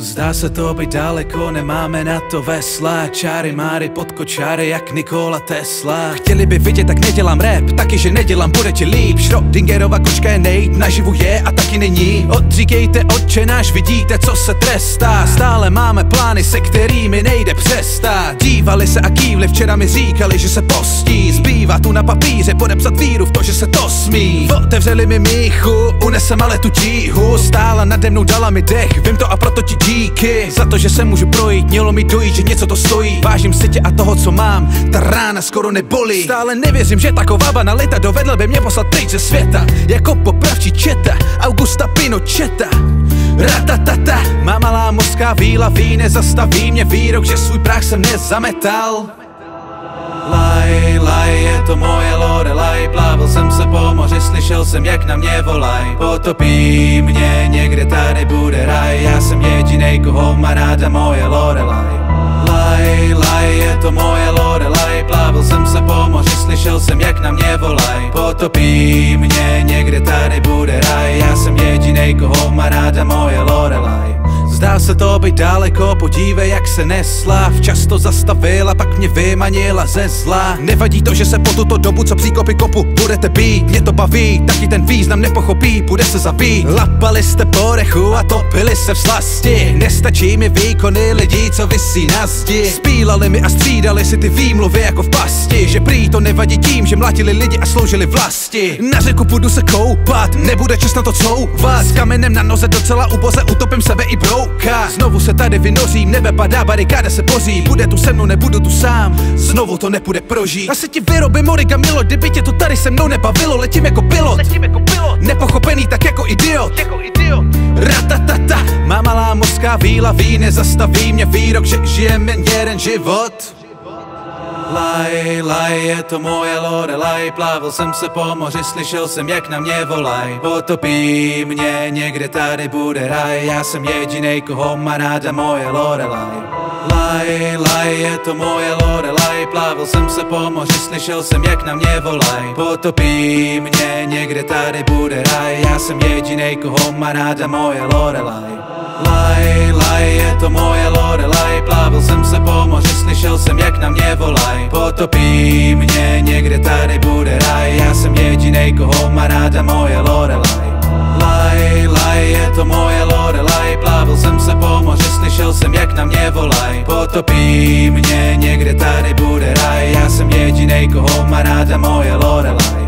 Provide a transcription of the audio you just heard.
Zdá se to být daleko, nemáme na to vesla. Čáry máry pod kočáry jak Nikola Tesla. Chtěli by vidět, tak nedělám rap, taky že nedělám, bude ti líp. Schrödingerova kočka je nejít, naživu je a taky není. Odříkejte oče náš, vidíte co se trestá. Stále máme plány, se kterými nejde přestat Dívali se a kývli, včera mi říkali, že se postí. Zbývá tu na papíře podepsat víru v to, že se to smí. Otevřeli mi míchu, unesem ale tu tíhu. Stála nade mnou, dala mi dech, vím to a proto ti díky Za to, že se můžu projít, mělo mi dojít, že něco to stojí. Vážím si tě a toho, co mám, ta rána skoro nebolí. Stále nevěřím, že taková banalita dovedla by mě poslat pryč ze světa. Jako popravčí četa, Augusta Pinocheta Ratatata, má malá mořská víla, ví, nezastaví mě výrok, že svůj prach jsem nezametal to moje Lorelaj Plával jsem se po moři, slyšel jsem jak na mě volaj Potopí mě, někde tady bude raj. Já jsem jedinej, koho má ráda moje Lorelaj Laj, laj, je to moje Lorelaj Plával jsem se po moři, slyšel jsem jak na mě volaj Potopí mě, někde tady bude raj. Já jsem jedinej, koho Se to být daleko, podívej jak se nesla. Včas to zastavila, pak mě vymanila ze zla. Nevadí to, že se po tuto dobu, co příkopy kopu budete být Mě to baví, taky ten význam nepochopí, bude se zabít. Lapali jste porechu a topili se v slasti. Nestačí mi výkony lidí, co vysí na zdi. Spílali mi a střídali si ty výmluvy jako v pasti. Že prý to nevadí tím, že mlatili lidi a sloužili vlasti. Na řeku půjdu se koupat, nebude čas na to couvat. S kamenem na noze docela uboze utopím sebe i brou louka Znovu se tady vynořím, nebe padá, barikáda se poří. Bude tu se mnou, nebudu tu sám, znovu to nepůjde prožít. Asi ti vyrobím origa milo, kdyby tě to tady se mnou nebavilo. Letím jako pilot, Letím jako pilot. nepochopený tak jako idiot, jako idiot. Ratatata, má malá mořská víla, ví, nezastaví mě. Výrok, že žijeme jeden život Laj, laj, je to moje Lorelaj Plával jsem se po moři, slyšel jsem jak na mě volaj. Potopí mě, někde tady bude raj Já jsem jedinej, koho má ráda moje Lorelaj Laj, laj, je to moje Lorelaj Plával jsem se po moři, slyšel jsem jak na mě volaj. Potopí mě, někde tady bude raj Já jsem jedinej, koho má ráda moje Lorelaj Laj, laj, je to moje Lorelaj jedinej, koho má ráda moje Lorelaj Laj, laj, je to moje Lorelaj Plával jsem se po moři, slyšel jsem jak na mě volaj. Potopí mě, někde tady bude raj. Já jsem jedinej, koho má ráda moje Lorelaj